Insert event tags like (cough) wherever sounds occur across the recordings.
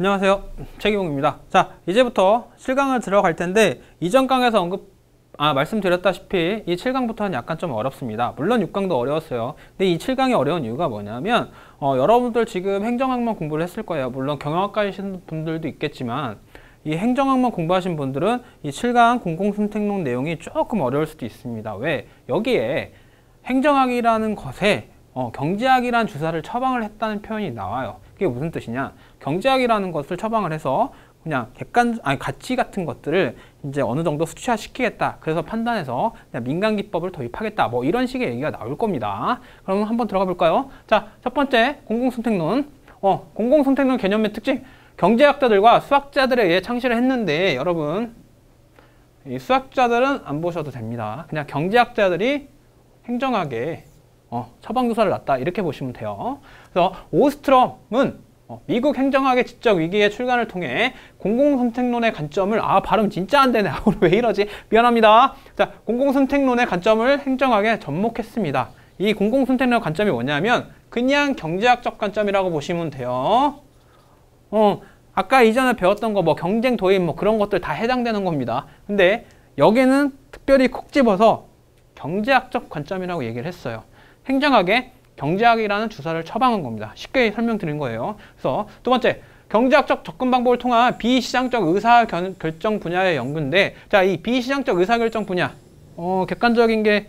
안녕하세요. 최기봉입니다. 자, 이제부터 7강을 들어갈 텐데 이전 강에서 언급 아, 말씀드렸다시피 이 7강부터는 약간 좀 어렵습니다. 물론 6강도 어려웠어요. 근데 이 7강이 어려운 이유가 뭐냐면 어, 여러분들 지금 행정학만 공부를 했을 거예요. 물론 경영학과이신 분들도 있겠지만 이 행정학만 공부하신 분들은 이 7강 공공선택론 내용이 조금 어려울 수도 있습니다. 왜? 여기에 행정학이라는 것에 어, 경제학이라는 주사를 처방을 했다는 표현이 나와요. 그게 무슨 뜻이냐? 경제학이라는 것을 처방을 해서 그냥 객관 아니 가치 같은 것들을 이제 어느 정도 수치화시키겠다. 그래서 판단해서 민간 기법을 도입하겠다. 뭐 이런 식의 얘기가 나올 겁니다. 그럼 한번 들어가 볼까요? 자, 첫 번째 공공 선택론. 어, 공공 선택론 개념의 특징. 경제학자들과 수학자들에 의해 창시를 했는데 여러분 이 수학자들은 안 보셔도 됩니다. 그냥 경제학자들이 행정학에 어, 처방조사를 놨다. 이렇게 보시면 돼요. 그래서 오스트럼은 어, 미국 행정학의 지적 위기의 출간을 통해 공공선택론의 관점을 아 발음 진짜 안 되네. (laughs) 왜 이러지? 미안합니다. 자 공공선택론의 관점을 행정학에 접목했습니다. 이 공공선택론 관점이 뭐냐면 그냥 경제학적 관점이라고 보시면 돼요. 어 아까 이전에 배웠던 거 뭐 경쟁 도입 뭐 그런 것들 다 해당되는 겁니다. 근데 여기는 특별히 콕 집어서 경제학적 관점이라고 얘기를 했어요 행정학의 경제학이라는 주사를 처방한 겁니다. 쉽게 설명드린 거예요. 그래서 두 번째, 경제학적 접근 방법을 통한 비시장적 의사결정 분야의 연구인데 자, 이 비시장적 의사결정 분야 어, 객관적인 게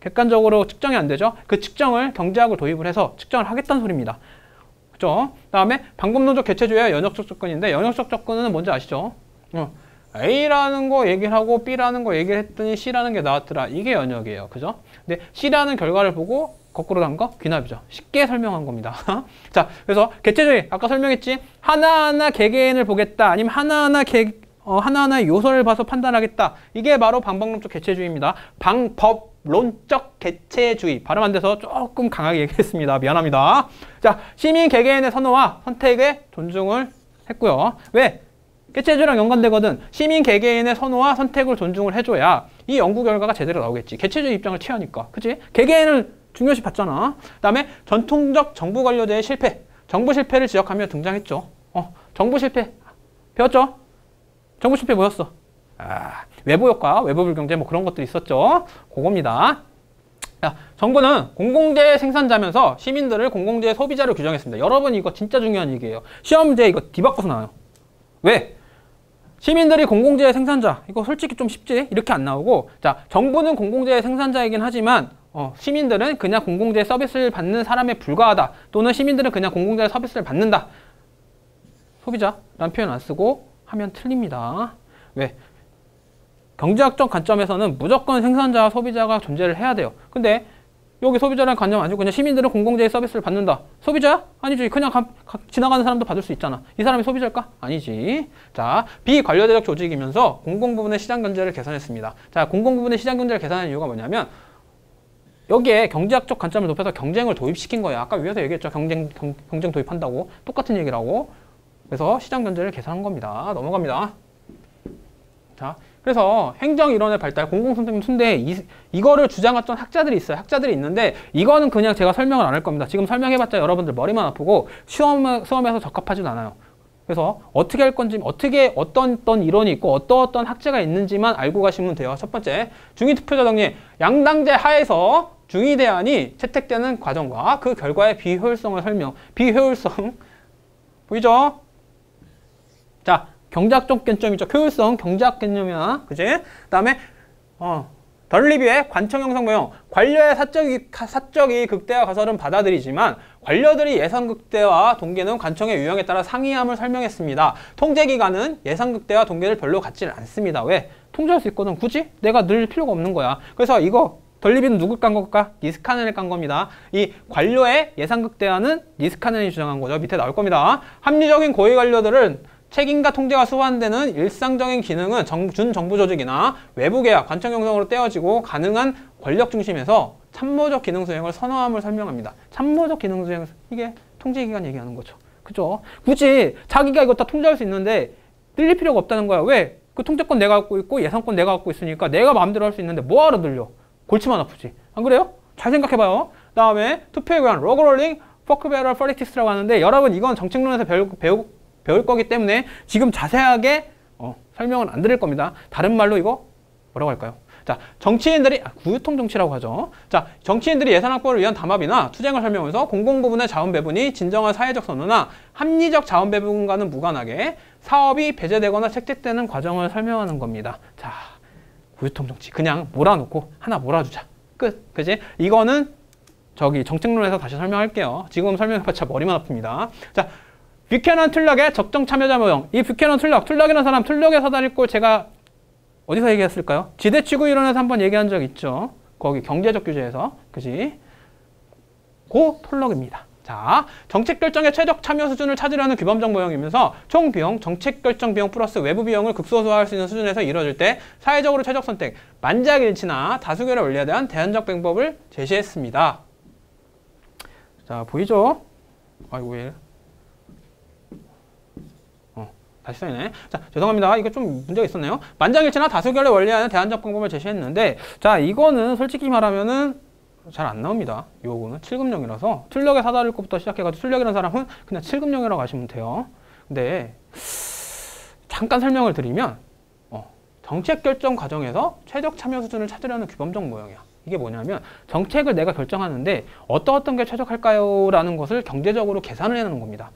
객관적으로 측정이 안 되죠. 그 측정을 경제학을 도입을 해서 측정을 하겠다는 소리입니다. 그죠? 다음에 방법론적 개체주의 연역적 접근인데 연역적 접근은 뭔지 아시죠? 어, A라는 거 얘기를 하고 B라는 거 얘기를 했더니 C라는 게 나왔더라. 이게 연역이에요. 그죠? 근데 C라는 결과를 보고 거꾸로 간 거? 귀납이죠. 쉽게 설명한 겁니다. (laughs) 자, 그래서 개체주의 아까 설명했지? 하나하나 개개인을 보겠다. 아니면 하나하나 개, 어, 하나하나의 요소를 봐서 판단하겠다. 이게 바로 방법론적 개체주의입니다. 방법론적 개체주의. 발음 안 돼서 조금 강하게 얘기했습니다. 미안합니다. 자, 시민 개개인의 선호와 선택에 존중을 했고요. 왜? 개체주의랑 연관되거든. 시민 개개인의 선호와 선택을 존중을 해줘야 이 연구 결과가 제대로 나오겠지. 개체주의 입장을 취하니까. 그치? 개개인을 중요시 봤잖아. 그 다음에 전통적 정부 관료제의 실패. 정부 실패를 지적하며 등장했죠. 어, 정부 실패. 배웠죠? 정부 실패 뭐였어? 아, 외부 효과, 외부 불경제 뭐 그런 것들이 있었죠. 그겁니다. 자, 정부는 공공재 생산자면서 시민들을 공공재 소비자로 규정했습니다. 여러분 이거 진짜 중요한 얘기예요. 시험 문제 이거 뒤바꿔서 나와요. 왜? 시민들이 공공재의 생산자. 이거 솔직히 좀 쉽지? 이렇게 안 나오고 자 정부는 공공재의 생산자이긴 하지만 어, 시민들은 그냥 공공재 서비스를 받는 사람에 불과하다. 또는 시민들은 그냥 공공재 서비스를 받는다. 소비자라는 표현 안 쓰고 하면 틀립니다. 왜? 경제학적 관점에서는 무조건 생산자와 소비자가 존재를 해야 돼요. 근데 여기 소비자라는 관점 아니고 그냥 시민들은 공공재의 서비스를 받는다. 소비자야? 아니지. 그냥 가, 가, 지나가는 사람도 받을 수 있잖아. 이 사람이 소비자일까? 아니지. 자, 비관료대적 조직이면서 공공부문의 시장 경제를 개선했습니다. 자, 공공부문의 시장 경제를 개선한 이유가 뭐냐면 여기에 경제학적 관점을 높여서 경쟁을 도입시킨 거예요. 아까 위에서 얘기했죠. 경쟁, 경, 경쟁 도입한다고. 똑같은 얘기라고. 그래서 시장 경제를 개선한 겁니다. 넘어갑니다. 자, 그래서 행정이론의 발달, 공공선택 순대 이, 이거를 주장했던 학자들이 있어요. 학자들이 있는데 이거는 그냥 제가 설명을 안 할 겁니다. 지금 설명해봤자 여러분들 머리만 아프고 시험, 수험에서 적합하지도 않아요. 그래서 어떻게 할 건지, 어떻게 어떤 어떤 이론이 있고 어떤 어떤 학자가 있는지만 알고 가시면 돼요. 첫 번째, 중위 투표자 정리, 양당제 하에서 중위 대안이 채택되는 과정과 그 결과의 비효율성을 설명. 비효율성 보이죠? 자, 경제학적 개념이죠. 효율성, 경제학 개념이야. 그지? 그 다음에 어, 덜리비의 관청 형성 모형. 관료의 사적이, 사적이 극대화 가설은 받아들이지만 관료들이 예상 극대화 동계는 관청의 유형에 따라 상이함을 설명했습니다. 통제 기간은 예상 극대화 동계를 별로 갖지는 않습니다. 왜? 통제할 수 있거든. 굳이 내가 늘 필요가 없는 거야. 그래서 이거 덜리비는 누굴 깐 걸까? 니스카넨을 깐 겁니다. 이 관료의 예상극대화는 니스카넨이 주장한 거죠. 밑에 나올 겁니다. 합리적인 고위 관료들은 책임과 통제가 수반되는 일상적인 기능은 정, 준정부 조직이나 외부 계약, 관청 형성으로 떼어지고 가능한 권력 중심에서 참모적 기능 수행을 선호함을 설명합니다. 참모적 기능 수행 이게 통제기관 얘기하는 거죠. 그죠? 굳이 자기가 이거 다 통제할 수 있는데 늘릴 필요가 없다는 거야. 왜? 그 통제권 내가 갖고 있고 예산권 내가 갖고 있으니까 내가 마음대로 할 수 있는데 뭐하러 늘려? 골치만 아프지. 안 그래요? 잘 생각해봐요. 다음에 투표에 관한 log rolling pork barrel politics라고 하는데 여러분 이건 정책론에서 배우, 배우, 배울 거기 때문에 지금 자세하게 어, 설명은 안 드릴 겁니다. 다른 말로 이거 뭐라고 할까요? 자, 정치인들이 아, 구유통 정치라고 하죠. 자, 정치인들이 예산 확보를 위한 담합이나 투쟁을 설명하면서 공공 부분의 자원 배분이 진정한 사회적 선호나 합리적 자원 배분과는 무관하게 사업이 배제되거나 책정되는 과정을 설명하는 겁니다. 자, 구유통 정치 그냥 몰아놓고 하나 몰아주자. 끝. 그지? 이거는 저기 정책론에서 다시 설명할게요. 지금 설명해봤자 머리만 아픕니다. 자, 뷰캐넌 틀락의 적정 참여자 모형. 이 뷰캐넌 틀락, 틀락이라는 사람 사다리 꼴 제가 어디서 얘기했을까요? 지대치구 이론에서 한번 얘기한 적 있죠. 거기 경제적 규제에서. 그지? 고 톨럭입니다. 자, 정책 결정의 최적 참여 수준을 찾으려는 규범적 모형이면서 총 비용, 정책 결정 비용 플러스 외부 비용을 극소화할 수 있는 수준에서 이루어질 때 사회적으로 최적 선택, 만작일치나 다수결의 원리에 대한 대안적 방법을 제시했습니다. 자, 보이죠? 아이고, 왜 다시 써있네. 자, 죄송합니다. 이거 좀 문제가 있었네요. 만장일치나 다수결의 원리하는 대안적 방법을 제시했는데, 자, 이거는 솔직히 말하면은 잘 안 나옵니다. 요거는 7금령이라서 출력의 사다를 것부터 시작해가지고 출력이라는 사람은 그냥 7금령이라고 하시면 돼요. 근데 잠깐 설명을 드리면 어, 정책 결정 과정에서 최적 참여 수준을 찾으려는 규범적 모형이야. 이게 뭐냐면 정책을 내가 결정하는데 어떤 어떤 게 최적할까요? 라는 것을 경제적으로 계산을 해내는 겁니다.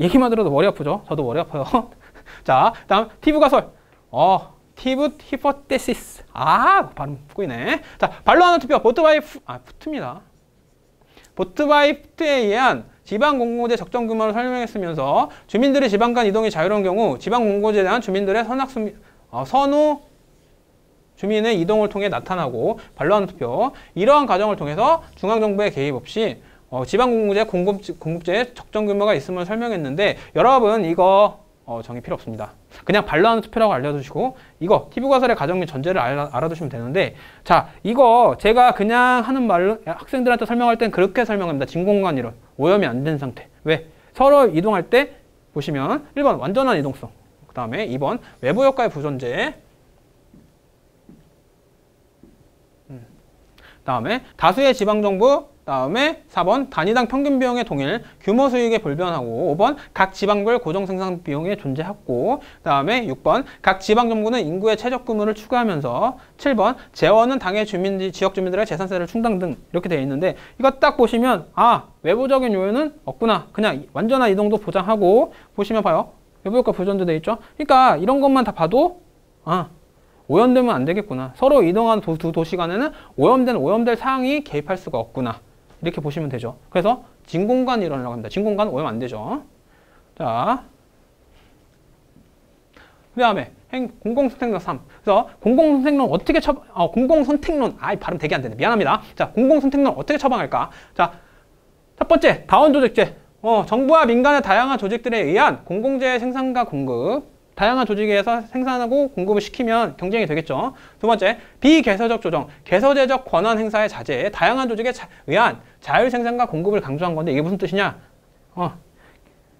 얘기만 들어도 머리 아프죠? 저도 머리 아파요. (laughs) 자, 다음 티브 가설. 어, Tiebout hypothesis. 아, 발음 꼬이네. 자, 발로 하는 투표. vote by f, 아, foot입니다. vote by foot에 의한 지방 공공재 적정 규모를 설명하면서 주민들의 지방 간 이동이 자유로운 경우 지방 공공재에 대한 주민들의 선악수 어, 선후 주민의 이동을 통해 나타나고 발로 하는 투표. 이러한 과정을 통해서 중앙정부의 개입 없이 어, 지방공급제 공급, 공급제에 적정 규모가 있음을 설명했는데 여러분 이거 어, 정의 필요 없습니다. 그냥 반론하는 투표라고 알려두시고 이거 TV 과설의 가정 및 전제를 알아, 알아 두시면 되는데 자 이거 제가 그냥 하는 말로 학생들한테 설명할 땐 그렇게 설명합니다. 진공간 이론 오염이 안 된 상태 왜? 서로 이동할 때 보시면 1번 완전한 이동성 그 다음에 2번 외부 효과의 부존재 음. 다음에 다수의 지방정부 다음에 4번 단위당 평균 비용의 동일, 규모 수익의 불변하고 5번 각 지방별 고정 생산 비용의 존재 확고 다음에 6번 각 지방 정부는 인구의 최적 규모를 추가하면서 7번 재원은 당의 주민 지역 주민들의 재산세를 충당 등 이렇게 되어 있는데 이거 딱 보시면 아 외부적인 요인은 없구나. 그냥 완전한 이동도 보장하고 보시면 봐요. 외부 효과 보존도 돼 있죠? 그러니까 이런 것만 다 봐도 아 오염되면 안 되겠구나. 서로 이동한 두 도, 도시 간에는 오염된 오염될 사항이 개입할 수가 없구나 이렇게 보시면 되죠. 그래서 진공관 이론이라고 합니다. 진공관 오염 안 되죠. 자, 그 다음에 공공선택론 3. 그래서 공공선택론 어떻게 처, 어, 공공선택론, 아이, 발음 되게 안 되네. 미안합니다. 자, 공공선택론 어떻게 처방할까? 자, 첫 번째, 다원조직제. 어, 정부와 민간의 다양한 조직들에 의한 공공재의 생산과 공급. 다양한 조직에서 생산하고 공급을 시키면 경쟁이 되겠죠. 두 번째, 비개서적 조정, 개서제적 권한 행사의 자제, 다양한 조직에 의한 자율 생산과 공급을 강조한 건데 이게 무슨 뜻이냐? 어,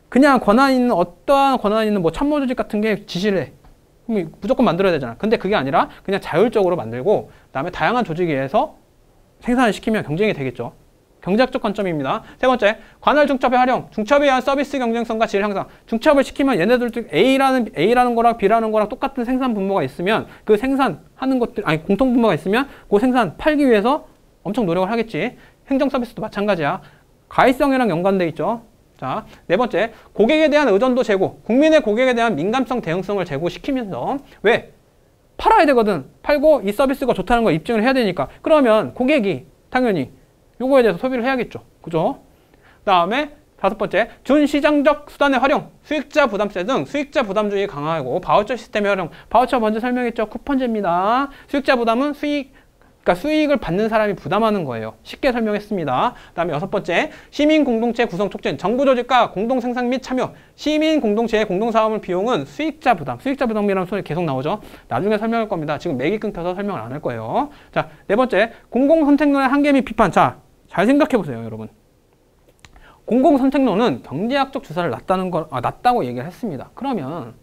그냥 권한 있는 어떠한 권한 있는 뭐 참모 조직 같은 게 지시를 해. 그럼 무조건 만들어야 되잖아. 근데 그게 아니라 그냥 자율적으로 만들고 그다음에 다양한 조직에 의해서 생산을 시키면 경쟁이 되겠죠. 경제학적 관점입니다. 세 번째, 관할 중첩의 활용. 중첩에 의한 서비스 경쟁성과 질 향상. 중첩을 시키면 얘네들 A라는 A라는 거랑 B라는 거랑 똑같은 생산 분모가 있으면 그 생산하는 것들 아니 공통 분모가 있으면 그 생산 팔기 위해서 엄청 노력을 하겠지. 행정 서비스도 마찬가지야. 가이성이랑 연관돼 있죠. 자, 네 번째, 고객에 대한 의존도 제고. 국민의 고객에 대한 민감성 대응성을 제고시키면서 왜? 팔아야 되거든. 팔고 이 서비스가 좋다는 걸 입증을 해야 되니까. 그러면 고객이 당연히 요거에 대해서 소비를 해야겠죠. 그죠? 다음에 다섯 번째, 준시장적 수단의 활용, 수익자 부담세 등 수익자 부담주의 강화하고 바우처 시스템의 활용. 바우처 먼저 설명했죠. 쿠폰제입니다. 수익자 부담은 수익, 그러니까 수익을 받는 사람이 부담하는 거예요. 쉽게 설명했습니다. 다음에 여섯 번째, 시민 공동체 구성 촉진, 정부 조직과 공동 생산 및 참여, 시민 공동체의 공동 사업을 비용은 수익자 부담, 수익자 부담이라는 소리 계속 나오죠. 나중에 설명할 겁니다. 지금 맥이 끊겨서 설명을 안 할 거예요. 자, 네 번째, 공공 선택론의 한계 및 비판. 자, 잘 생각해 보세요, 여러분. 공공선택론은 경제학적 주사를 놨다는 걸, 아, 놨다고 얘기를 했습니다. 그러면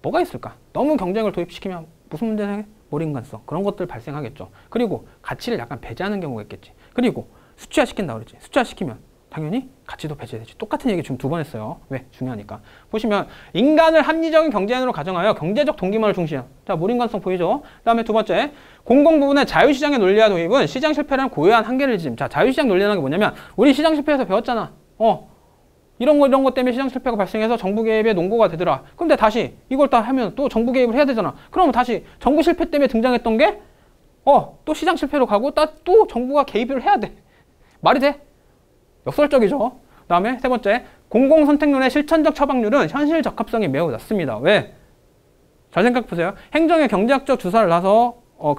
뭐가 있을까? 너무 경쟁을 도입시키면 무슨 문제 생겨? 몰인간성 그런 것들 발생하겠죠. 그리고 가치를 약간 배제하는 경우가 있겠지. 그리고 수치화 시킨다 그랬지. 수치화 시키면 당연히 가치도 배제되지. 똑같은 얘기 지금 두 번 했어요. 왜? 중요하니까. 보시면 인간을 합리적인 경제인으로 가정하여 경제적 동기만을 중시한. 자, 무인관성 보이죠? 그다음에 두 번째 공공 부분의 자유시장의 논리와 도입은 시장 실패라는 고유한 한계를 지금. 자, 자유시장 논리라는 게 뭐냐면 우리 시장 실패에서 배웠잖아. 어. 이런 거 이런 것 때문에 시장 실패가 발생해서 정부 개입의 농고가 되더라. 그런데 다시 이걸 다 하면 또 정부 개입을 해야 되잖아. 그러면 다시 정부 실패 때문에 등장했던 게 어, 또 시장 실패로 가고 또 정부가 개입을 해야 돼. 말이 돼? 역설적이죠. 다음에 세 번째, 공공선택론의 실천적 처방률은 현실 적합성이 매우 낮습니다. 왜? 잘 생각해보세요. 행정의 경제학적 주사를 놔서 어,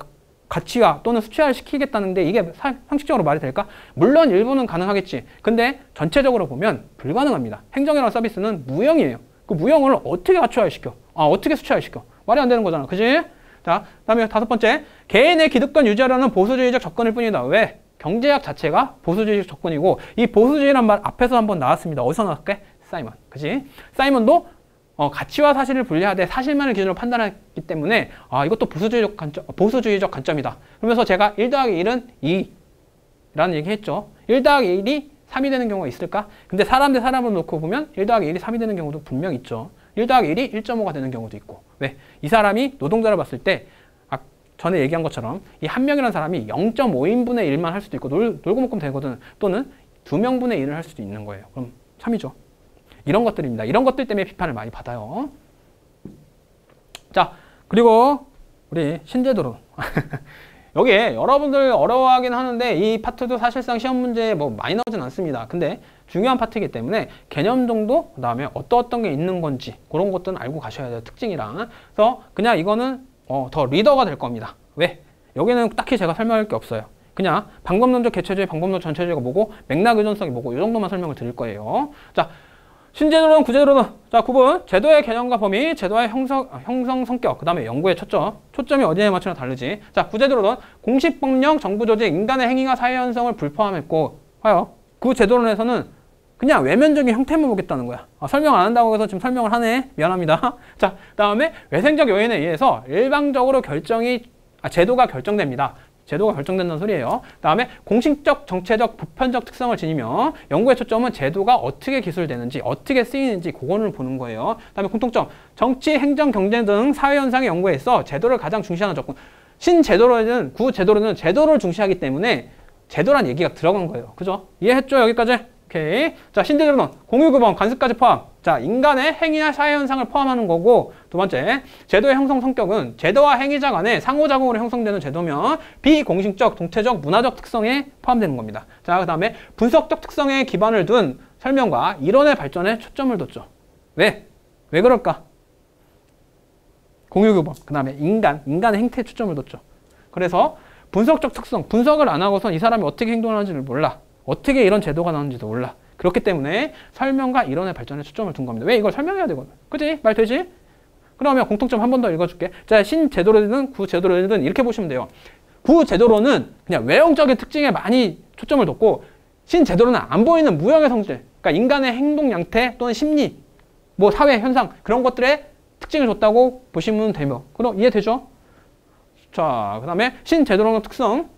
가치화 또는 수치화를 시키겠다는데 이게 사, 상식적으로 말이 될까? 물론 일부는 가능하겠지. 근데 전체적으로 보면 불가능합니다. 행정이라는 서비스는 무형이에요. 그 무형을 어떻게 가치화시켜? 아, 어떻게 수치화시켜? 말이 안 되는 거잖아. 그지? 자, 다음에 다섯 번째, 개인의 기득권 유지하려는 보수주의적 접근일 뿐이다. 왜? 경제학 자체가 보수주의적 접근이고 이 보수주의란 말 앞에서 한번 나왔습니다. 어디서 나왔게? 사이먼. 그지? 사이먼도 어, 가치와 사실을 분리하되 사실만을 기준으로 판단하기 때문에 아, 이것도 보수주의적 관점, 보수주의적 관점이다. 그러면서 제가 1 더하기 1은 2라는 얘기 했죠. 1 더하기 1이 3이 되는 경우가 있을까? 근데 사람 대 사람을 놓고 보면 1 더하기 1이 3이 되는 경우도 분명 있죠. 1 더하기 1이 1.5가 되는 경우도 있고. 왜? 이 사람이 노동자를 봤을 때 전에 얘기한 것처럼 이 한 명이라는 사람이 0.5인분의 일만 할 수도 있고 놀, 놀고 먹으면 되거든. 또는 두 명분의 일을 할 수도 있는 거예요. 그럼 3이죠. 이런 것들입니다. 이런 것들 때문에 비판을 많이 받아요. 자, 그리고 우리 신제도론. (laughs) 여기에 여러분들 어려워하긴 하는데 이 파트도 사실상 시험 문제에 뭐 많이 나오진 않습니다. 근데 중요한 파트이기 때문에 개념 정도 그 다음에 어떤 어떤 게 있는 건지 그런 것들은 알고 가셔야 돼요. 특징이랑. 그래서 그냥 이거는 어, 더 리더가 될 겁니다. 왜? 여기는 딱히 제가 설명할 게 없어요. 그냥 방법론적 개체주의, 방법론 전체주의가 뭐고 맥락 의존성이 뭐고 이 정도만 설명을 드릴 거예요. 자, 신제도론, 구제도론. 자, 구분. 제도의 개념과 범위, 제도의 형성, 형성 성격, 그 다음에 연구의 초점. 초점이 어디에 맞추나 다르지. 자, 구제도론. 공식 법령, 정부 조직, 인간의 행위가 사회 현상을 불포함했고, 봐요. 구제도론에서는 그냥 외면적인 형태만 보겠다는 거야. 아, 설명 안 한다고 해서 지금 설명을 하네. 미안합니다. (laughs) 자, 다음에 외생적 요인에 의해서 일방적으로 결정이, 아, 제도가 결정됩니다. 제도가 결정된다는 소리예요. 다음에 공식적, 정체적, 보편적 특성을 지니며 연구의 초점은 제도가 어떻게 기술되는지, 어떻게 쓰이는지 그거를 보는 거예요. 다음에 공통점, 정치, 행정, 경제 등 사회현상의 연구에 있어 제도를 가장 중시하는 접근. 신제도로는, 구제도로는 제도를 중시하기 때문에 제도란 얘기가 들어간 거예요. 그죠? 이해했죠? 여기까지? 오케이. 자, 신대적론 공유 규범, 관습까지 포함. 자, 인간의 행위나 사회 현상을 포함하는 거고 두 번째, 제도의 형성 성격은 제도와 행위자 간의 상호작용으로 형성되는 제도면 비공식적, 동체적, 문화적 특성에 포함되는 겁니다. 자, 그 다음에 분석적 특성에 기반을 둔 설명과 이론의 발전에 초점을 뒀죠. 왜? 왜 그럴까? 공유 규범, 그 다음에 인간, 인간의 행태에 초점을 뒀죠. 그래서 분석적 특성, 분석을 안 하고선 이 사람이 어떻게 행동하는지를 몰라. 어떻게 이런 제도가 나오는지도 몰라. 그렇기 때문에 설명과 이론의 발전에 초점을 둔 겁니다. 왜 이걸 설명해야 되거든. 그지? 말 되지? 그러면 공통점 한 번 더 읽어줄게. 자, 신제도로든 구제도로든 이렇게 보시면 돼요. 구제도로는 그냥 외형적인 특징에 많이 초점을 뒀고 신제도로는 안 보이는 무형의 성질, 그러니까 인간의 행동 양태 또는 심리, 뭐 사회 현상 그런 것들의 특징을 줬다고 보시면 되며 그럼 이해되죠? 자, 그 다음에 신제도로의 특성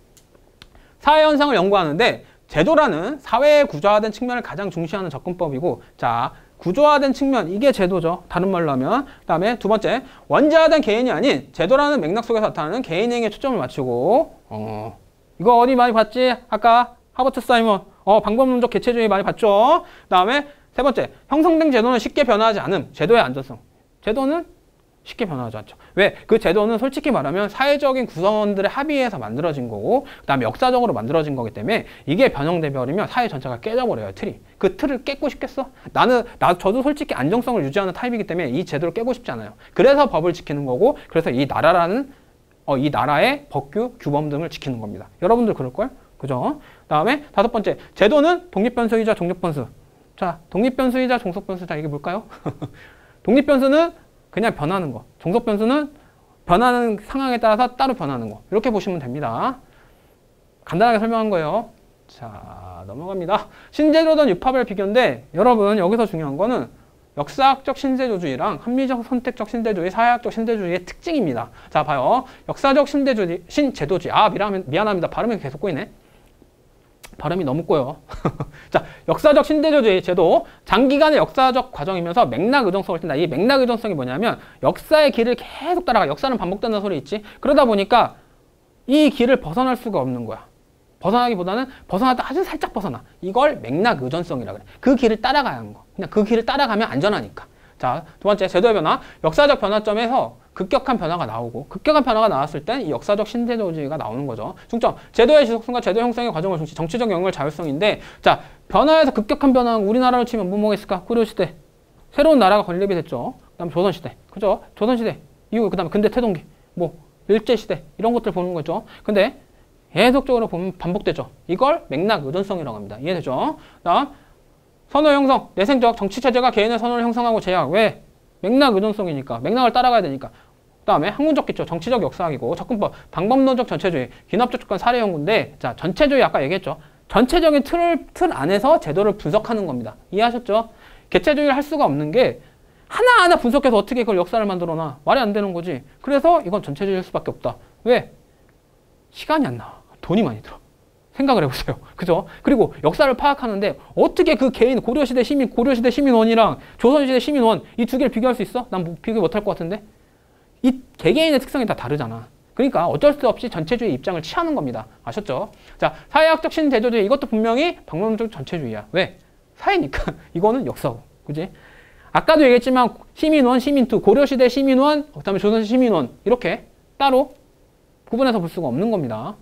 사회 현상을 연구하는데 제도라는 사회의 구조화된 측면을 가장 중시하는 접근법이고 자 구조화된 측면 이게 제도죠. 다른 말로 하면 그 다음에 두 번째 원자화된 개인이 아닌 제도라는 맥락 속에서 나타나는 개인행위에 초점을 맞추고 어 이거 어디 많이 봤지? 아까 하버트 사이먼 어 방법론적 개체주의 많이 봤죠. 그 다음에 세 번째 형성된 제도는 쉽게 변화하지 않음 제도의 안전성 제도는 쉽게 변화하지 않죠. 왜? 그 제도는 솔직히 말하면 사회적인 구성원들의 합의에서 만들어진 거고 그 다음에 역사적으로 만들어진 거기 때문에 이게 변형돼 버리면 사회 전체가 깨져버려요. 틀이. 그 틀을 깨고 싶겠어? 나는 나 저도 솔직히 안정성을 유지하는 타입이기 때문에 이 제도를 깨고 싶지 않아요. 그래서 법을 지키는 거고 그래서 이 나라라는 어, 이 나라의 법규, 규범 등을 지키는 겁니다. 여러분들 그럴걸? 그죠? 다음에 다섯 번째 제도는 독립변수이자 종족변수. 자, 독립변수이자 종속변수 자 이게 뭘까요? (laughs) 독립변수는 그냥 변하는 거. 종속 변수는 변하는 상황에 따라서 따로 변하는 거. 이렇게 보시면 됩니다. 간단하게 설명한 거예요. 자, 넘어갑니다. 신제도든 유파별 비교인데 여러분 여기서 중요한 거는 역사학적 신제도주의랑 합리적 선택적 신제도주의, 사회학적 신제도주의의 특징입니다. 자, 봐요. 역사적 신제도주의, 신제도주의. 아, 미안합니다. 발음이 계속 꼬이네. 발음이 너무 꼬여. (laughs) 자, 역사적 신대조주의 제도 장기간의 역사적 과정이면서 맥락 의존성을 띈다. 이 맥락 의존성이 뭐냐면 역사의 길을 계속 따라가. 역사는 반복된다는 소리 있지. 그러다 보니까 이 길을 벗어날 수가 없는 거야. 벗어나기보다는 벗어나다 아주 살짝 벗어나. 이걸 맥락 의존성이라 그래. 그 길을 따라가야 하는 거. 그냥 그 길을 따라가면 안전하니까. 자, 두 번째 제도의 변화. 역사적 변화점에서 급격한 변화가 나오고 급격한 변화가 나왔을 땐 이 역사적 신대조주의가 나오는 거죠. 중점. 제도의 지속성과 제도 형성의 과정을 중시. 정치적 영역을 자율성인데 자, 변화에서 급격한 변화는 우리나라로 치면 뭐 뭐가 있을까? 고려시대. 새로운 나라가 건립이 됐죠. 그 다음 조선시대. 그죠? 조선시대. 이후 그 다음에 근대 태동기. 뭐 일제시대. 이런 것들 보는 거죠. 근데 계속적으로 보면 반복되죠. 이걸 맥락 의존성이라고 합니다. 이해되죠? 다음 선호 형성, 내생적 정치체제가 개인의 선호를 형성하고 제약. 왜? 맥락 의존성이니까. 맥락을 따라가야 되니까. 그 다음에 학문적 기초, 정치적 역사학이고 접근법, 방법론적 전체주의, 기납적 주권 사례 연구인데 자 전체주의 아까 얘기했죠. 전체적인 틀을, 틀 안에서 제도를 분석하는 겁니다. 이해하셨죠? 개체주의를 할 수가 없는 게 하나하나 분석해서 어떻게 그걸 역사를 만들어놔. 말이 안 되는 거지. 그래서 이건 전체주의일 수밖에 없다. 왜? 시간이 안 나와. 돈이 많이 들어. 생각을 해보세요. (laughs) 그죠? 그리고 역사를 파악하는데 어떻게 그 개인 고려시대 시민, 고려시대 시민원이랑 조선시대 시민원 이 두 개를 비교할 수 있어? 난 뭐 비교 못할 것 같은데? 이 개개인의 특성이 다 다르잖아. 그러니까 어쩔 수 없이 전체주의 입장을 취하는 겁니다. 아셨죠? 자, 사회학적 신대조주의 이것도 분명히 방법론적 전체주의야. 왜? 사회니까. (laughs) 이거는 역사고. 그지? 아까도 얘기했지만 시민원, 시민투, 고려시대 시민원, 그다음에 조선시대 시민원 이렇게 따로 구분해서 볼 수가 없는 겁니다.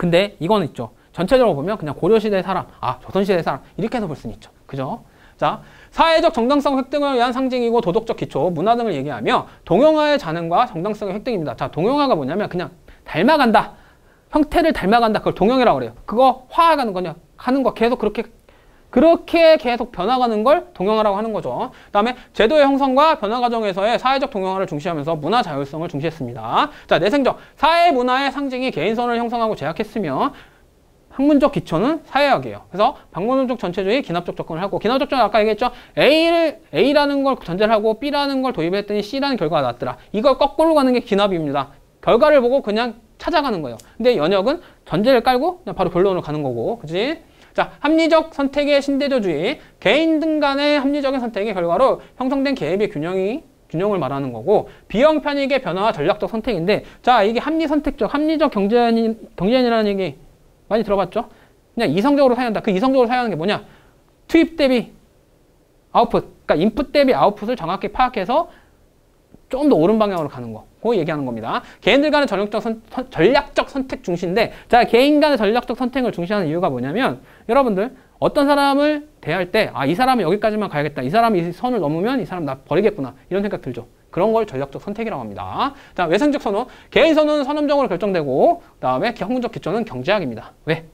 근데 이거는 있죠. 전체적으로 보면 그냥 고려시대 사람, 아 조선시대 사람 이렇게 해서 볼 수는 있죠. 그죠? 자, 사회적 정당성 획득을 위한 상징이고 도덕적 기초, 문화 등을 얘기하며 동영화의 잔흥과 정당성의 획득입니다. 자, 동영화가 뭐냐면 그냥 닮아간다. 형태를 닮아간다. 그걸 동영이라고 그래요. 그거 화하는 거냐? 하는 거 계속 그렇게 그렇게 계속 변화가는 걸 동영화라고 하는 거죠. 그 다음에 제도의 형성과 변화 과정에서의 사회적 동영화를 중시하면서 문화 자율성을 중시했습니다. 자, 내생적. 사회 문화의 상징이 개인선을 형성하고 제약했으며 학문적 기초는 사회학이에요. 그래서 방문론적 전체주의, 기납적 접근을 하고 기납적 접근 아까 얘기했죠. A를 A라는 걸 전제를 하고 B라는 걸 도입했더니 C라는 결과가 나왔더라. 이걸 거꾸로 가는 게 기납입니다. 결과를 보고 그냥 찾아가는 거예요. 근데 연역은 전제를 깔고 그냥 바로 결론으로 가는 거고, 그지? 자, 합리적 선택의 신대조주의, 개인 등 간의 합리적인 선택의 결과로 형성된 계획의 균형이 균형을 말하는 거고 비형 편익의 변화와 전략적 선택인데 자 이게 합리 선택적 합리적 경제인 경제인이라는 얘기 많이 들어봤죠? 그냥 이성적으로 사용한다. 그 이성적으로 사용하는 게 뭐냐? 투입 대비 아웃풋, 그러니까 인풋 대비 아웃풋을 정확히 파악해서 좀더 옳은 방향으로 가는 거. 그 얘기하는 겁니다. 개인들 간의 전략적, 선, 전략적 선택 중시인데 자 개인 간의 전략적 선택을 중시하는 이유가 뭐냐면 여러분들 어떤 사람을 대할 때 아 이 사람은 여기까지만 가야겠다. 이 사람이 이 선을 넘으면 이 사람 나 버리겠구나. 이런 생각 들죠. 그런 걸 전략적 선택이라고 합니다. 자, 외생적 선호. 개인 선호는 선험적으로 결정되고 그다음에 학문적 기초는 경제학입니다. 왜?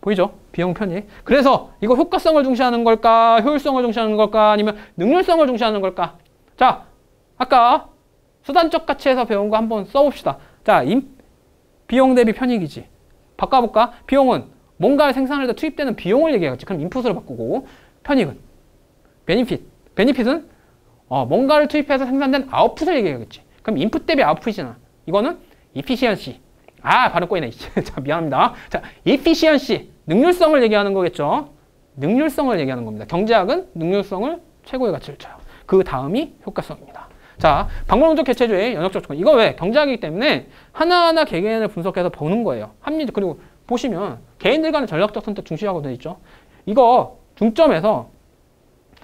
보이죠? 비용 편익. 그래서 이거 효과성을 중시하는 걸까? 효율성을 중시하는 걸까? 아니면 능률성을 중시하는 걸까? 자, 아까 수단적 가치에서 배운 거 한번 써봅시다. 자, 임, 비용 대비 편익이지. 바꿔볼까? 비용은 뭔가를 생산할 때 투입되는 비용을 얘기하겠지. 그럼 인풋으로 바꾸고 편익은 베니핏. 베니핏은 어, 뭔가를 투입해서 생산된 아웃풋을 얘기하겠지. 그럼 인풋 대비 아웃풋이잖아. 이거는 efficiency. 아, 발음 꼬이네. (laughs) 자, 미안합니다. 자, efficiency. 능률성을 얘기하는 거겠죠. 능률성을 얘기하는 겁니다. 경제학은 능률성을 최고의 가치를 쳐요. 그 다음이 효과성입니다. 자, 방법론적 개체주의 연역적 조건. 이거 왜? 경제학이기 때문에 하나하나 개개인을 분석해서 보는 거예요. 합리적. 그리고 보시면 개인들 간의 전략적 선택 중시하고 돼 있죠. 이거 중점에서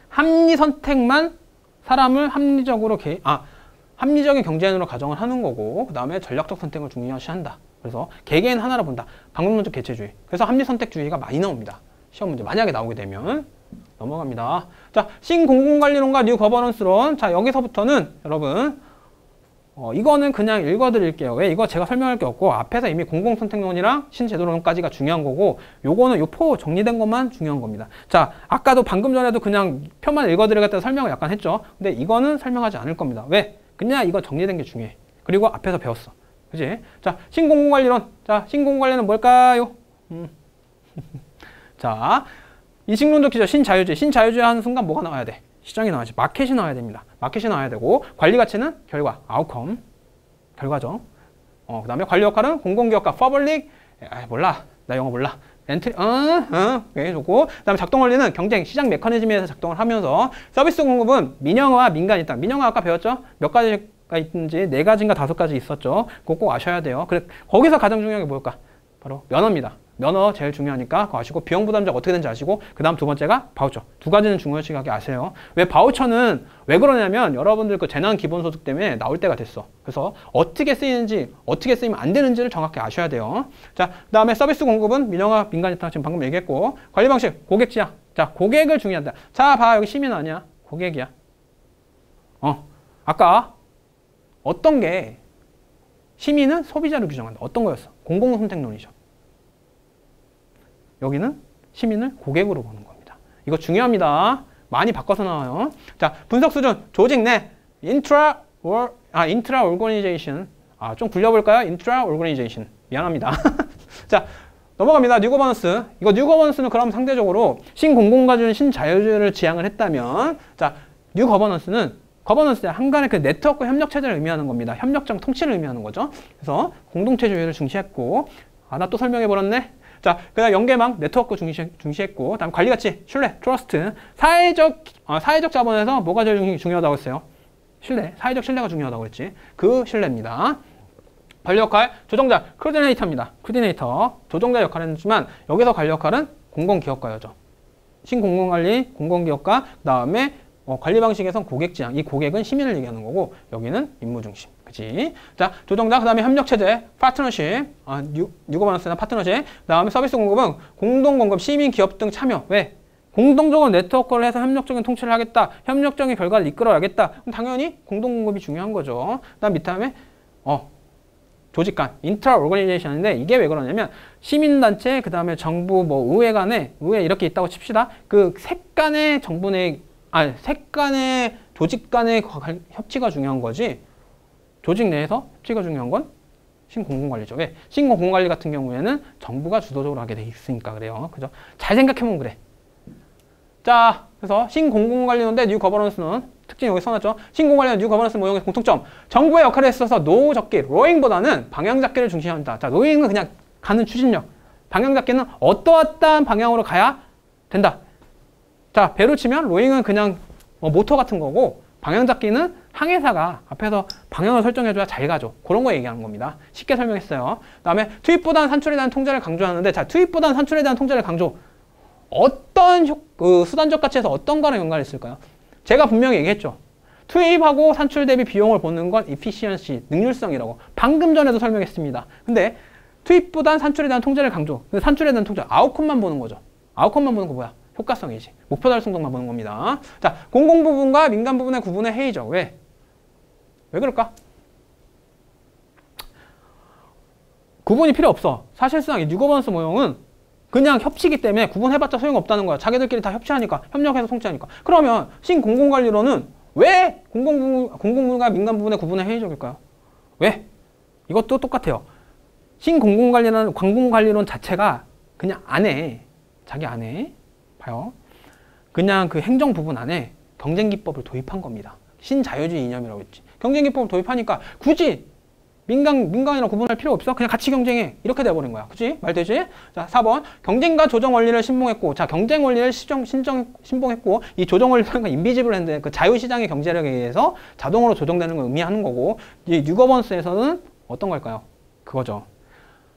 합리 선택만 사람을 합리적으로 개, 아, 합리적인 경제인으로 가정을 하는 거고 그 다음에 전략적 선택을 중요시한다. 그래서 개개인 하나로 본다. 방법론적 개체주의. 그래서 합리 선택주의가 많이 나옵니다. 시험 문제 만약에 나오게 되면 넘어갑니다. 자, 신공공관리론과 new governance론. 자, 여기서부터는 여러분 어, 이거는 그냥 읽어드릴게요. 왜? 이거 제가 설명할 게 없고 앞에서 이미 공공선택론이랑 신제도론까지가 중요한 거고 요거는 요 표 정리된 것만 중요한 겁니다. 자, 아까도 방금 전에도 그냥 표만 읽어드리겠다 설명을 약간 했죠. 근데 이거는 설명하지 않을 겁니다. 왜? 그냥 이거 정리된 게 중요해. 그리고 앞에서 배웠어. 그지? 자, 신공공관리론. 자, 신공공관리는 뭘까요? 음. (laughs) 자, 인식론적 기저 신자유주의. 신자유주의 하는 순간 뭐가 나와야 돼? 시장이 나와야지. 마켓이 나와야 됩니다. 마켓이 나와야 되고 관리 가치는 결과, outcome. 결과죠. 어, 그 다음에 관리 역할은 공공기업과 public. 아 몰라. 나 영어 몰라. entre, 어, 어, 오케이, 좋고. 그 다음에 작동 원리는 경쟁, 시장 메커니즘에서 작동을 하면서 서비스 공급은 민영화, 민간이 있다. 민영화 아까 배웠죠? 몇 가지가 있는지 네 가지인가 다섯 가지 있었죠. 그거 꼭 아셔야 돼요. 그래, 거기서 가장 중요한 게 뭘까? 바로 면허입니다. 면허 제일 중요하니까 그거 아시고 비용 부담자가 어떻게 되는지 아시고 그 다음 두 번째가 바우처. 두 가지는 중요시하게 아세요. 왜 바우처는 왜 그러냐면 여러분들 그 재난 기본소득 때문에 나올 때가 됐어. 그래서 어떻게 쓰이는지 어떻게 쓰이면 안 되는지를 정확히 아셔야 돼요. 자그 다음에 서비스 공급은 민영화 민간이다 지금 방금 얘기했고 관리 방식 고객 지향. 자 고객을 중요하다. 자 봐 여기 시민 아니야? 고객이야. 어 아까 어떤 게 시민은 소비자를 규정한다. 어떤 거였어? 공공선택론이죠 여기는 시민을 고객으로 보는 겁니다. 이거 중요합니다. 많이 바꿔서 나와요. 자, 분석 수준, 조직 내 intra or, 아, intra organization. 아, 좀 굴려볼까요? intra organization. 미안합니다. (laughs) 자, 넘어갑니다. New governance. 이거 new governance는 그럼 상대적으로 신공공관리는 신자유주의를 지향을 했다면 자, New governance는 governance의 한간의 그 네트워크 협력 체제를 의미하는 겁니다. 협력적 통치를 의미하는 거죠. 그래서 공동체주의를 중시했고 아, 나 또 설명해 버렸네. 자, 그다음 연계망, 네트워크 중시, 중시했고, 다음 관리 가치, 신뢰, trust, 사회적 어, 사회적 자본에서 뭐가 제일 중요하다고 했어요? 신뢰, 사회적 신뢰가 중요하다고 했지. 그 신뢰입니다. 관리 역할, 조정자, 코디네이터입니다. 코디네이터, 조정자 역할을 했지만 여기서 관리 역할은 공공기업가요죠. 신공공관리, 공공기업가, 그 다음에 어, 관리 방식에선 고객 지향, 이 고객은 시민을 얘기하는 거고 여기는 임무 중심. 그치? 자, 조정자, 그 다음에 협력체제, 파트너십, 아, new, new governance나 파트너십, 그 다음에 서비스 공급은 공동공급, 시민, 기업 등 참여. 왜? 공동적으로 네트워크를 해서 협력적인 통치를 하겠다. 협력적인 결과를 이끌어야겠다. 그럼 당연히 공동공급이 중요한 거죠. 그 다음 밑에 어, 조직 간, intra organization인데 이게 왜 그러냐면 시민단체, 그 다음에 정부, 뭐 의회 간에, 의회 이렇게 있다고 칩시다. 그 셋 간의 정부 내, 아니, 셋 간의 조직 간의 협치가 중요한 거지. 조직 내에서 협치가 중요한 건 신공공관리죠. 왜? 신공공관리 같은 경우에는 정부가 주도적으로 하게 돼 있으니까 그래요. 그죠? 잘 생각해보면 그래. 자, 그래서 신공공관리론 대 new governance는 특징 여기 써놨죠. 신공관리와 new governance 모형의 공통점. 정부의 역할에 있어서 노 젓기, rowing보다는 방향 잡기를 중시합니다. 자, rowing은 그냥 가는 추진력. 방향 잡기는 어떠어떠한 방향으로 가야 된다. 자, 배로 치면 로잉은 그냥 뭐 모터 같은 거고 방향 잡기는 항해사가 앞에서 방향을 설정해줘야 잘 가죠. 그런 거 얘기하는 겁니다. 쉽게 설명했어요. 그 다음에 투입보다는 산출에 대한 통제를 강조하는데 자 투입보다는 산출에 대한 통제를 강조 어떤 효, 그 수단적 가치에서 어떤 거랑 연관이 있을까요? 제가 분명히 얘기했죠. 투입하고 산출 대비 비용을 보는 건 efficiency, 능률성이라고 방금 전에도 설명했습니다. 근데 투입보단 산출에 대한 통제를 강조. 산출에 대한 통제, outcome만 보는 거죠. Outcome만 보는 거 뭐야? 효과성이지. 목표 달성도만 보는 겁니다. 자, 공공 부분과 민간 부분의 구분에 회의죠. 왜? 왜 그럴까? 구분이 필요 없어. 사실상 이 new governance 모형은 그냥 협치기 때문에 구분해봤자 소용없다는 거야. 자기들끼리 다 협치하니까, 협력해서 통치하니까. 그러면 신공공관리론은 왜 공공부분, 공공부분과 민간 부분의 구분에 회의적일까요? 왜? 이것도 똑같아요. 신공공관리라는 관공관리론 자체가 그냥 안 해. 자기 안 해. 봐요. 그냥 그 행정 부분 안에 경쟁기법을 도입한 겁니다. 신자유주의 이념이라고 했지. 경쟁기법을 도입하니까 굳이 민간, 민간이랑 구분할 필요 없어. 그냥 같이 경쟁해. 이렇게 돼버린 거야. 그치? 말 되지? 자, 4번. 경쟁과 조정 원리를 신봉했고, 자, 경쟁 원리를 시정, 신정, 신봉했고, 이 조정 원리는 invisible hand, 그 자유시장의 경제력에 의해서 자동으로 조정되는 걸 의미하는 거고, 이 뉴거번스에서는 어떤 걸까요? 그거죠.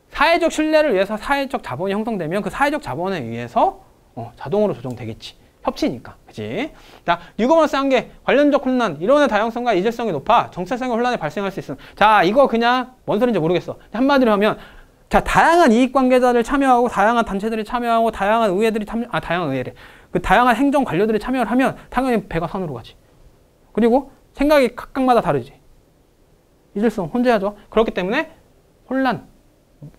사회적 신뢰를 위해서 사회적 자본이 형성되면 그 사회적 자본에 의해서 어, 자동으로 조정되겠지. 협치니까. 그지? 자, 뉴거먼스 한계, 관련적 혼란, 이론의 다양성과 이질성이 높아 정체성의 혼란이 발생할 수 있음. 자, 이거 그냥 뭔 소리인지 모르겠어. 한마디로 하면, 자, 다양한 이익 관계자들 참여하고, 다양한 단체들이 참여하고, 다양한 의회들이 참여, 아, 다양한 의회래. 그 다양한 행정 관료들이 참여를 하면 당연히 배가 산으로 가지. 그리고 생각이 각각마다 다르지. 이질성, 혼재하죠. 그렇기 때문에 혼란,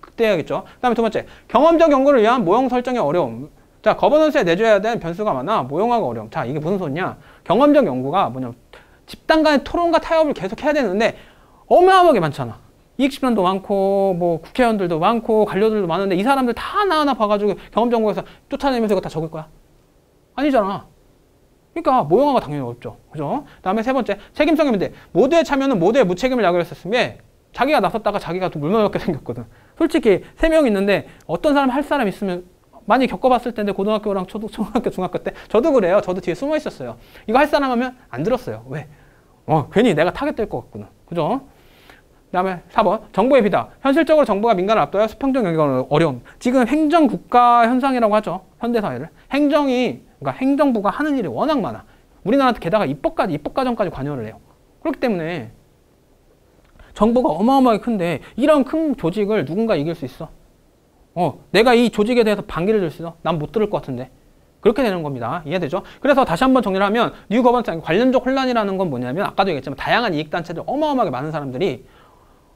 그때야겠죠. 그 다음에 두 번째, 경험적 연구를 위한 모형 설정의 어려움. 자, 거버넌스에 내줘야 되는 변수가 많아. 모형화가 어려움. 자, 이게 무슨 소리냐? 경험적 연구가 뭐냐? 집단 간의 토론과 타협을 계속 해야 되는데 어마어마하게 많잖아. 이익 집단도 많고 뭐 국회의원들도 많고 관료들도 많은데 이 사람들 다 하나하나 봐가지고 경험 정보에서 쫓아내면서 이거 다 적을 거야? 아니잖아. 그러니까 모형화가 당연히 어렵죠. 그죠? 다음에 세 번째 책임성의 문제. 모두의 참여는 모두의 무책임을 야기했었으면 자기가 나섰다가 자기가 또 물러먹게 생겼거든. 솔직히 세 명 있는데 어떤 사람 할 사람 있으면 많이 겪어봤을 텐데 고등학교랑 초등, 초등학교, 중학교 때 저도 그래요. 저도 뒤에 숨어 있었어요. 이거 할 사람 하면 안 들었어요. 왜? 어, 괜히 내가 타겟 될 것 같구나. 그죠? 그 다음에 4번 정부의 비대. 현실적으로 정부가 민간을 압도하여 수평적 영역은 어려운. 지금 행정국가 현상이라고 하죠. 현대사회를. 행정이 그러니까 행정부가 하는 일이 워낙 많아. 우리나라한테 게다가 입법까지 입법과정까지 관여를 해요. 그렇기 때문에 정부가 어마어마하게 큰데 이런 큰 조직을 누군가 이길 수 있어? 어, 내가 이 조직에 대해서 반기를 들 수 있어? 난 못 들 것 같은데. 그렇게 되는 겁니다. 이해되죠? 그래서 다시 한번 정리를 하면 new governance 관련적 혼란이라는 건 뭐냐면 아까도 얘기했지만 다양한 이익단체들 어마어마하게 많은 사람들이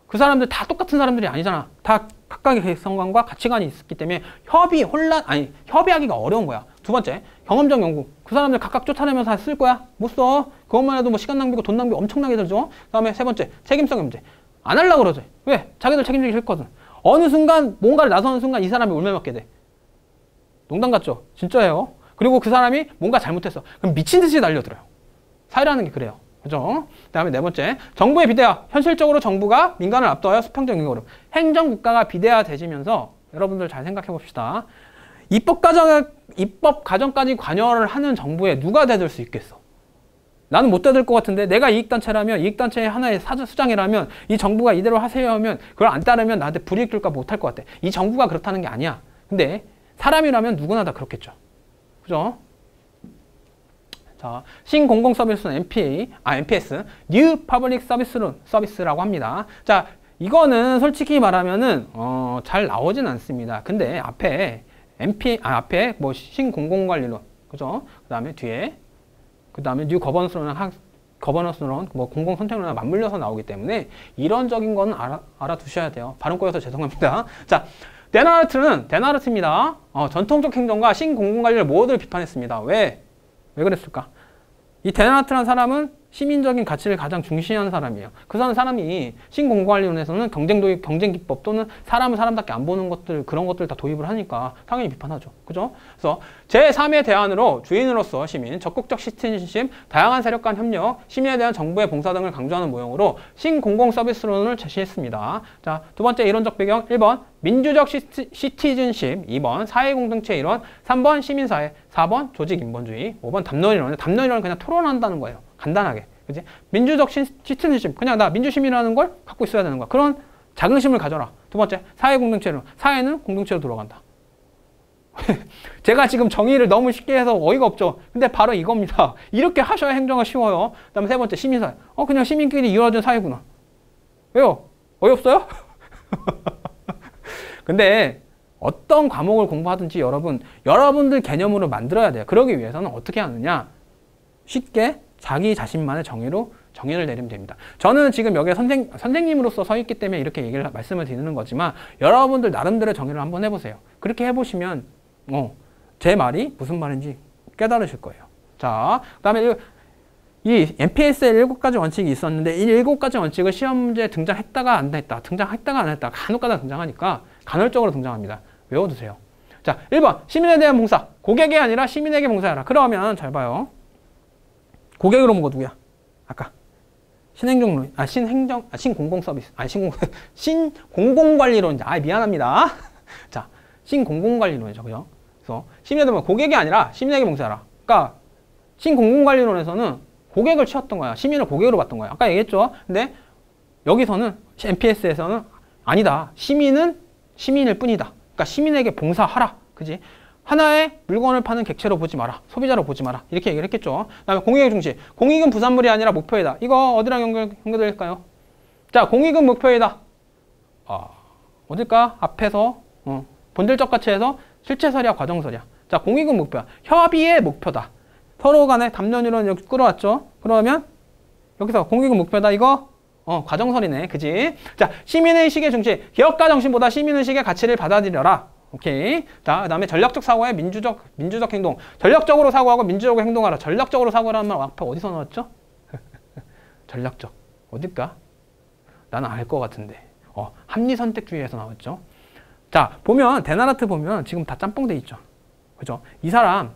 그 사람들 다 똑같은 사람들이 아니잖아. 다 각각의 개성관과 가치관이 있기 때문에 협의, 혼란, 아니, 협의하기가 어려운 거야. 두 번째, 경험적 연구. 그 사람들 각각 쫓아내면서 쓸 거야? 못 써. 그것만 해도 뭐 시간 낭비고 돈 낭비 엄청나게 들죠? 그 다음에 세 번째, 책임성 문제. 안 하려고 그러지. 왜? 자기들 책임지기 싫거든. 어느 순간, 뭔가를 나서는 순간 이 사람이 울며맞게 돼. 농담 같죠? 진짜예요. 그리고 그 사람이 뭔가 잘못했어. 그럼 미친 듯이 달려들어요. 사회라는 게 그래요. 그죠? 그 다음에 네 번째, 정부의 비대화. 현실적으로 정부가 민간을 압도하여 수평적 영역으로. 행정국가가 비대화되지면서 여러분들 잘 생각해 봅시다. 입법 과정, 입법 과정까지 관여를 하는 정부에 누가 대들 수 있겠어? 나는 못 대들 것 같은데 내가 이익단체라면 이익단체의 하나의 사주 수장이라면 이 정부가 이대로 하세요 하면 그걸 안 따르면 나한테 불이익 줄까 못할 것 같아. 이 정부가 그렇다는 게 아니야. 근데 사람이라면 누구나 다 그렇겠죠. 그죠? 자, 신공공 서비스는 MPA, 아, MPS, New Public Service 서비스라고 합니다. 자, 이거는 솔직히 말하면은, 어, 잘 나오진 않습니다. 근데 앞에 MP, 아, 앞에 뭐 신공공관리론, 그죠? 그 다음에 뒤에, 그 다음에 New Governance론, 학, 거버넌스론, 뭐 공공 선택론과 맞물려서 나오기 때문에 이런적인 거는 알아, 알아두셔야 돼요. 발음 꼬여서 죄송합니다. (laughs) 자, 데나르트는 데나르트입니다. 어, 전통적 행정과 신공공관리를 모두 비판했습니다. 왜? 왜 그랬을까? 이 데나르트라는 사람은 시민적인 가치를 가장 중시하는 사람이에요. 그 사람이 신공관리론에서는 경쟁 도입, 경쟁 기법 또는 사람을 사람답게 안 보는 것들 그런 것들 다 도입을 하니까 당연히 비판하죠. 그죠? 그래서 제3의 대안으로 주인으로서 시민, 적극적 citizenship, 다양한 세력 간 협력, 시민에 대한 정부의 봉사 등을 강조하는 모형으로 신공공 서비스론을 제시했습니다. 자, 두 번째 이론적 배경 1번 민주적 citizenship 2번 사회공동체 이론, 3번 시민사회, 4번 조직인본주의, 5번 담론이론. 담론이론은 그냥 토론한다는 거예요. 간단하게. 그지? 민주적 citizenship. 그냥 나 민주시민이라는 걸 갖고 있어야 되는 거야. 그런 자긍심을 가져라. 두 번째, 사회 공동체론. 사회는 공동체로 돌아간다. (laughs) 제가 지금 정의를 너무 쉽게 해서 어이가 없죠. 근데 바로 이겁니다. (laughs) 이렇게 하셔야 행정가 쉬워요. 그 다음에 세 번째, 시민사회. 어, 그냥 시민끼리 이루어진 사회구나. 왜요? 어이없어요? (laughs) 근데 어떤 과목을 공부하든지 여러분, 여러분들 개념으로 만들어야 돼요. 그러기 위해서는 어떻게 하느냐? 쉽게 자기 자신만의 정의로 정의를 내리면 됩니다. 저는 지금 여기에 선생, 선생님으로서 서 있기 때문에 이렇게 얘기를 말씀을 드리는 거지만 여러분들 나름대로 정의를 한번 해보세요. 그렇게 해보시면 어, 제 말이 무슨 말인지 깨달으실 거예요. 자, 그 다음에 이 MPS의 일곱 가지 원칙이 있었는데 이 일곱 가지 원칙을 시험 문제에 등장했다가 안 했다, 등장했다가 안 했다, 간혹가다 등장하니까 간헐적으로 등장합니다. 외워두세요. 자, 1번 시민에 대한 봉사. 고객이 아니라 시민에게 봉사해라. 그러면 잘 봐요. 고객으로 본 거 누구야? 아까 신행정론, 아 신행정, 아 신공공 서비스, 아 신공 (laughs) 신공공 관리론. 아 미안합니다. (laughs) 자, 신공공 관리론이죠, 그죠? 그래서 시민에 대한 고객이 아니라 시민에게 봉사해라. 그러니까 신공공 관리론에서는 고객을 치웠던 거야. 시민을 고객으로 봤던 거야. 아까 얘기했죠. 근데 여기서는 MPS에서는 아니다. 시민은 시민일 뿐이다. 그러니까 시민에게 봉사하라. 그지? 하나의 물건을 파는 객체로 보지 마라. 소비자로 보지 마라. 이렇게 얘기를 했겠죠. 그 다음에 공익의 중시. 공익은 부산물이 아니라 목표이다. 이거 어디랑 연결, 연결될까요? 자, 공익은 목표이다. 아, 어딜까? 앞에서 어, 본질적 가치에서 실체설이야, 과정설이야. 자, 공익은 목표야. 협의의 목표다. 서로 간에 담론이론 여기 끌어왔죠. 그러면 여기서 공익은 목표다. 이거 어, 과정설이네. 그지? 자, 시민의식의 중시. 기업가 정신보다 시민의식의 가치를 받아들여라. 오케이. 자, 그 다음에 전략적 사고의 민주적, 민주적 행동. 전략적으로 사고하고 민주적으로 행동하라. 전략적으로 사고라는 말 앞에 어디서 나왔죠? (laughs) 전략적. 어딜까? 나는 알 것 같은데. 어, 합리 선택주의에서 나왔죠. 자, 보면, 대나라트 보면 지금 다 짬뽕 돼 있죠. 그죠? 이 사람,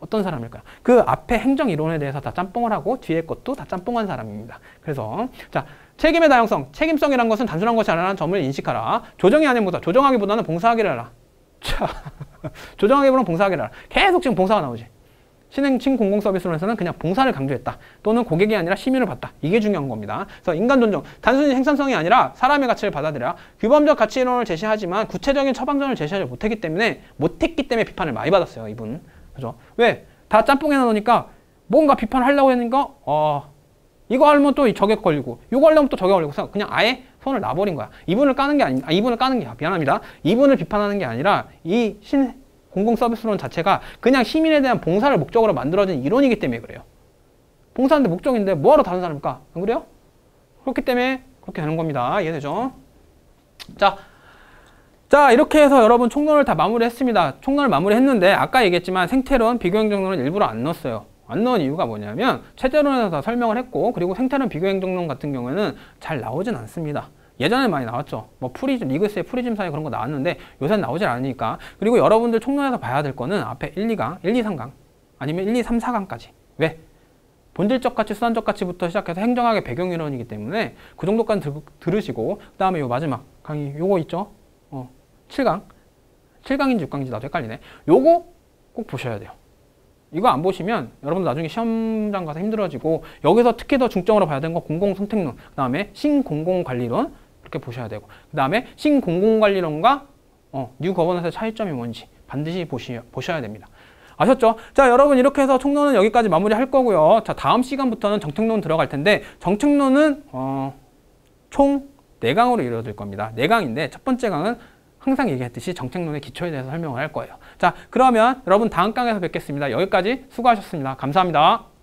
어떤 사람일까요? 그 앞에 행정 이론에 대해서 다 짬뽕을 하고 뒤에 것도 다 짬뽕한 사람입니다. 그래서 자 책임의 다양성, 책임성이란 것은 단순한 것이 아니라는 점을 인식하라. 조정이 아닌 보다, 조정하기보다는 봉사하기를 하라. 자, (laughs) 조정하기보다는 봉사하기라. 계속 지금 봉사가 나오지. 신행칭 공공서비스론에서는 그냥 봉사를 강조했다. 또는 고객이 아니라 시민을 봤다. 이게 중요한 겁니다. 그래서 인간 존중, 단순히 생산성이 아니라 사람의 가치를 받아들여 규범적 가치 이론을 제시하지만 구체적인 처방전을 제시하지 못했기 때문에 못했기 때문에 비판을 많이 받았어요. 이분. 그죠? 왜? 다 짬뽕에 넣으니까 뭔가 비판을 하려고 했으니까 어 이거 하면 또 저게 걸리고 이거 하려면 또 저게 걸리고 그냥 아예 손을 놔버린 거야. 이분을 까는 게 아니, 아, 이분을 까는 게 미안합니다. 이분을 비판하는 게 아니라 이 신 공공 서비스론 자체가 그냥 시민에 대한 봉사를 목적으로 만들어진 이론이기 때문에 그래요. 봉사하는데 목적인데 뭐하러 다른 사람일까? 안 그래요? 그렇기 때문에 그렇게 되는 겁니다. 이해되죠? 자, 자 이렇게 해서 여러분 총론을 다 마무리했습니다. 총론을 마무리했는데 아까 얘기했지만 생태론, 비교행정론은 일부러 안 넣었어요. 안 넣은 이유가 뭐냐면 체제론에서 다 설명을 했고 그리고 생태론, 비교행정론 같은 경우에는 잘 나오진 않습니다. 예전에 많이 나왔죠. 뭐 프리즘, 리그스의 프리즘 사회 그런 거 나왔는데 요새는 나오질 않으니까. 그리고 여러분들 총론에서 봐야 될 거는 앞에 1, 2강, 1, 2, 3강 아니면 1, 2, 3, 4강까지. 왜? 본질적 가치, 수단적 가치부터 시작해서 행정학의 배경이론이기 때문에 그 정도까지 들, 들으시고 그 다음에 요 마지막 강의 요거 있죠? 어, 7강. 7강인지 6강인지 나도 헷갈리네. 요거 꼭 보셔야 돼요. 이거 안 보시면 여러분들 나중에 시험장 가서 힘들어지고 여기서 특히 더 중점으로 봐야 되는 건 공공선택론, 그 다음에 신공공관리론 이렇게 보셔야 되고 그 다음에 신공공관리론과 어, new governance의 차이점이 뭔지 반드시 보시, 보셔야 됩니다. 아셨죠? 자 여러분 이렇게 해서 총론은 여기까지 마무리할 거고요. 자 다음 시간부터는 정책론 들어갈 텐데 정책론은 어, 총 4강으로 이루어질 겁니다. 4강인데 첫 번째 강은 항상 얘기했듯이 정책론의 기초에 대해서 설명을 할 거예요. 자 그러면 여러분 다음 강에서 뵙겠습니다. 여기까지 수고하셨습니다. 감사합니다.